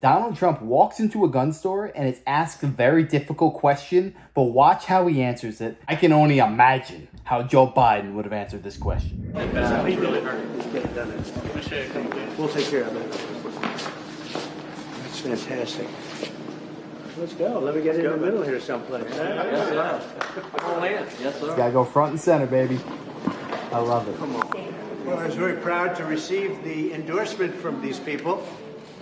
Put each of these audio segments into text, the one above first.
Donald Trump walks into a gun store and is asked a very difficult question, but watch how he answers it. I can only imagine how Joe Biden would have answered this question. We'll take care of it. That's fantastic. Let's go. Let me get in the middle here someplace. Yes, sir. All in. Yes, sir. Gotta go front and center, baby. I love it. Come on. Well, I was very proud to receive the endorsement from these people.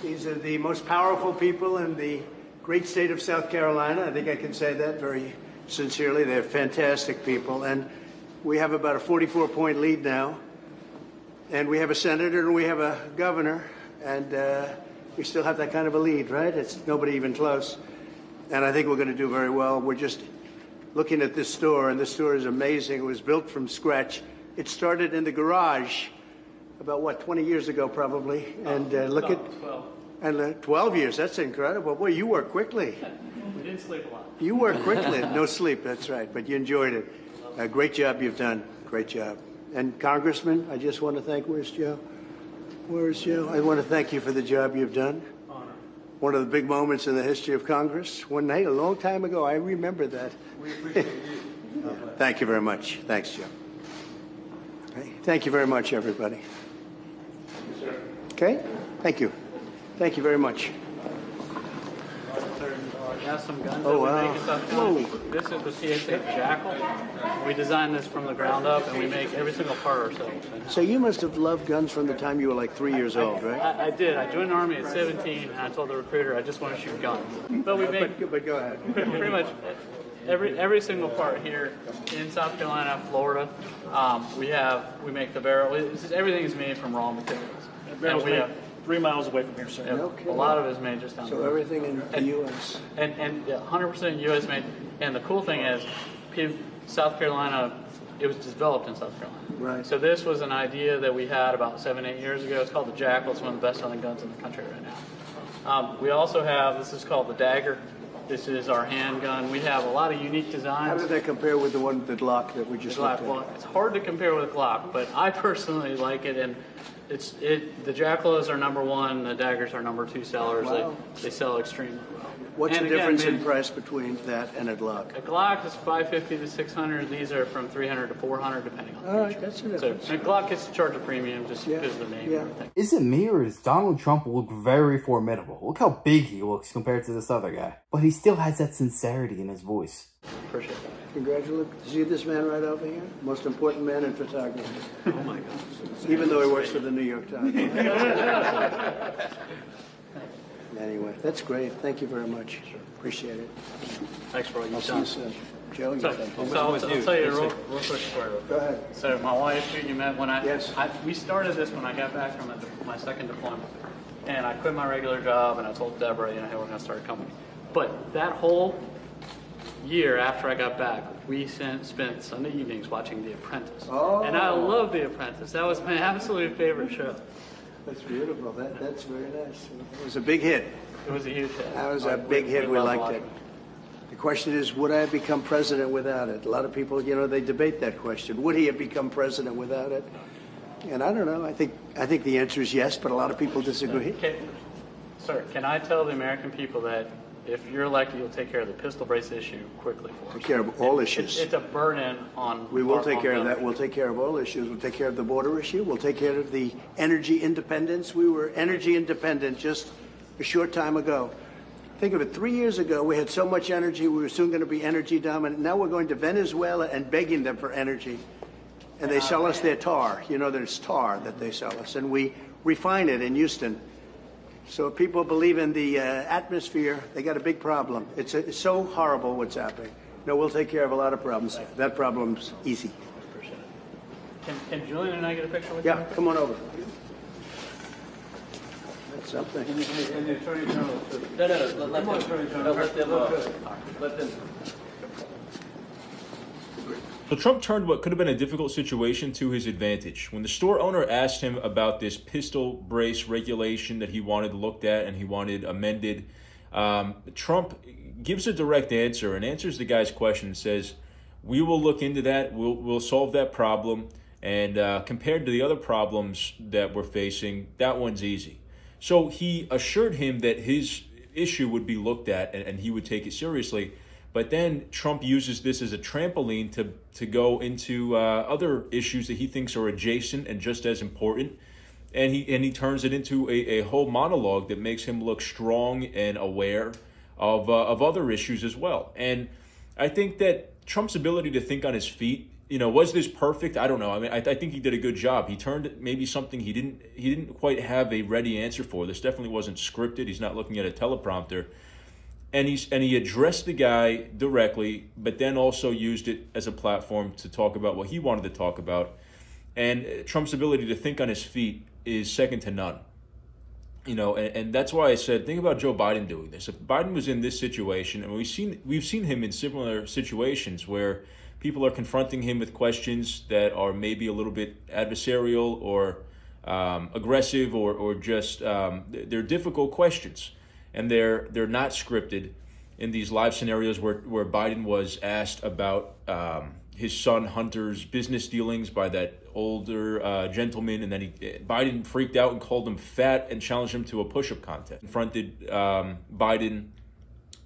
These are the most powerful people in the great state of South Carolina. I think I can say that very sincerely. They're fantastic people. And we have about a 44 point lead now. And we have a senator and we have a governor. And uh, we still have that kind of a lead, right? It's nobody even close. And I think we're going to do very well. We're just looking at this store, and this store is amazing. It was built from scratch. It started in the garage about what 20 years ago, probably. And uh, look at and uh, 12 years. That's incredible. Boy, you work quickly. We didn't sleep a lot. You work quickly. No sleep. That's right. But you enjoyed it. A great job you've done. Great job. And Congressman, I just want to thank. Where's Joe? Where's Joe? I want to thank you for the job you've done. Honor. One of the big moments in the history of Congress. One night, a long time ago, I remember that. We appreciate you. Thank you very much. Thanks, Joe. Okay. Thank you very much, everybody. Okay? Thank you. Thank you very much. Got some guns Oh, that we wow. make in South This is the PSA Jackal. We designed this from the ground up, and we make every single part ourselves. So you must have loved guns from the time you were like three years old, right? I, I did. I joined the army at 17, and I told the recruiter I just want to shoot guns. But we make But, but go ahead. pretty much every every single part here in South Carolina, Florida. Um, we have we make the barrel. It's everything is made from raw materials. Barrel's And we have, three miles away from here, sir. yeah, No a lot of it is made just down the So road. everything in the U.S. And and yeah, 100% U.S. made. And the cool thing is, P- South Carolina, it was developed in South Carolina. Right. So this was an idea that we had about seven, eight years ago. It's called the Jackal. It's one of the best-selling guns in the country right now. Um, we also have this is called the Dagger. This is our handgun. We have a lot of unique designs. How does that compare with the one, the Glock that we just Glock. looked Well, it's hard to compare with a Glock, but I personally like it, and it's it. The Jackal is our number one. The Daggers are number two sellers. Wow. They they sell extremely well. What's And the again, difference in price between that and a Glock? A Glock is 550 to 600. These are from 300 to 400, depending on the All right, that's the So a Glock gets to charge a premium just Yeah, because of the name yeah. and everything. Is it me or does Donald Trump look very formidable? Look how big he looks compared to this other guy. But he still has that sincerity in his voice. Appreciate that. Congratulations. See this man right over here? Most important man in photography. Oh my God. Even though he works for the New York Times. anyway, that's great. Thank you very much. Appreciate it. Thanks for all I'll you've see you done. soon. Joe, you So, thank so you. I'll, I'll tell you a real, real quick story. Go ahead. So my wife, who you met when I, Yes. I we started this when I got back from a, my second deployment, and I quit my regular job, and I told Deborah, you know, hey, we're going to start a company. But that whole year after I got back, we spent, spent Sunday evenings watching The Apprentice, Oh. and I oh. love The Apprentice. That was my absolute favorite show. That's beautiful. That, that's very nice. It was a big hit. It was a huge hit. That was I- a big hit. We love liked watching it. The question is, would I have become president without it? A lot of people, you know, they debate that question. Would he have become president without it? And I don't know. I think I think the answer is yes, but a lot of people disagree. Can, sir, can I tell the American people that if you're elected, you'll take care of the pistol brace issue quickly for us? Take care of all It's- issues. It's a burden on. We will our- take on care of that. government. We'll take care of all issues. We'll take care of the border issue. We'll take care of the energy independence. We were energy independent just a short time ago. Think of it. Three years ago, we had so much energy. We were soon going to be energy dominant. Now we're going to Venezuela and begging them for energy. And they oh, sell us their tar. You know, there's tar that they sell us. And we refine it in Houston. So if people believe in the uh, atmosphere, they got a big problem. It's, a, it's so horrible what's happening. No, we'll take care of a lot of problems. That problem's easy. Can, can Julian and I get a picture with you? Yeah, come on over. That's something. And the Attorney General, too. No, no, let, let them, no, let them, uh, let them. So Trump turned what could have been a difficult situation to his advantage. When the store owner asked him about this pistol brace regulation that he wanted looked at and he wanted amended, um, Trump gives a direct answer and answers the guy's question and says, "We will look into that. We'll we'll solve that problem." And uh, compared to the other problems that we're facing, that one's easy. So he assured him that his issue would be looked at and, and he would take it seriously. But then Trump uses this as a trampoline to to go into uh, other issues that he thinks are adjacent and just as important, and he and he turns it into a, a whole monologue that makes him look strong and aware of uh, of other issues as well. And I think that Trump's ability to think on his feet, you know, was this perfect? I don't know. I mean, I, I think he did a good job. He turned maybe something he didn't he didn't quite have a ready answer for. This definitely wasn't scripted. He's not looking at a teleprompter and he's and he addressed the guy directly, but then also used it as a platform to talk about what he wanted to talk about. And Trump's ability to think on his feet is second to none. You know, and, and that's why I said think about Joe Biden doing this. If Biden was in this situation, and we've seen we've seen him in similar situations where people are confronting him with questions that are maybe a little bit adversarial or um, aggressive or or just um, they're difficult questions and they're they're not scripted in these live scenarios where where Biden was asked about um, his son Hunter's business dealings by that older uh, gentleman, and then he Biden freaked out and called him fat and challenged him to a push-up contest. Confronted um, Biden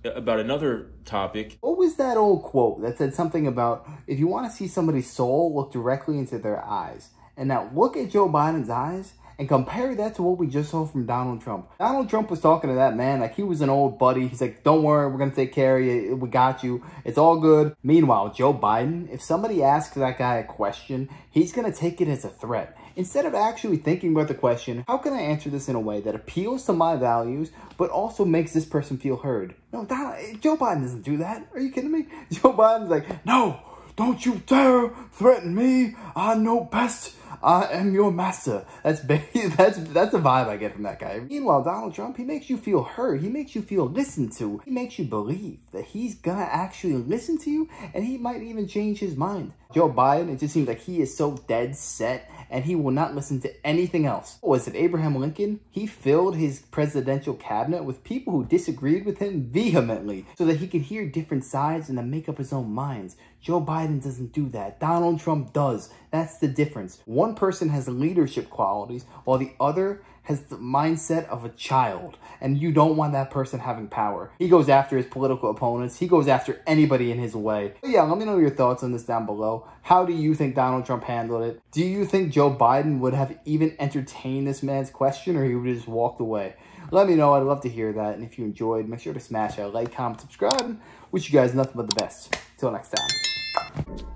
about another topic. What was that old quote that said something about if you want to see somebody's soul, look directly into their eyes? And now look at Joe Biden's eyes and compare that to what we just saw from Donald Trump. Donald Trump was talking to that man like he was an old buddy. He's like, don't worry, we're going to take care of you. We got you. It's all good. Meanwhile, Joe Biden, if somebody asks that guy a question, he's going to take it as a threat. Instead of actually thinking about the question, how can I answer this in a way that appeals to my values, but also makes this person feel heard? No, Donald, eh, Joe Biden doesn't do that. Are you kidding me? Joe Biden's like, no, don't you dare threaten me. I know best. I am your master. That's that's that's a vibe I get from that guy. Meanwhile, Donald Trump, he makes you feel heard. He makes you feel listened to. He makes you believe that he's gonna actually listen to you, and he might even change his mind. Joe Biden, it just seems like he is so dead set and he will not listen to anything else. Oh, Was it Abraham Lincoln? He filled his presidential cabinet with people who disagreed with him vehemently so that he could hear different sides and then make up his own minds. Joe Biden doesn't do that. Donald Trump does. That's the difference. One person has leadership qualities while the other has the mindset of a child, and you don't want that person having power. He goes after his political opponents. He goes after anybody in his way. But yeah, let me know your thoughts on this down below. How do you think Donald Trump handled it? Do you think Joe Biden would have even entertained this man's question, or he would have just walked away? Let me know. I'd love to hear that. And if you enjoyed, make sure to smash that like, comment, subscribe. Wish you guys nothing but the best. Till next time.